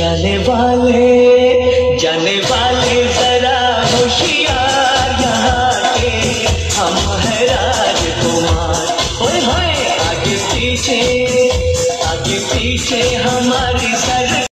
जाने वाले जाने वाले जरा होशियार। किसी से हमारी सर